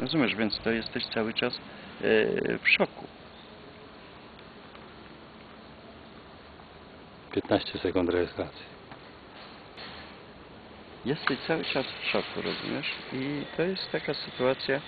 Rozumiesz, więc to jesteś cały czas e, w szoku. 15 sekund rejestracji. Jesteś cały czas w szoku, rozumiesz? I to jest taka sytuacja,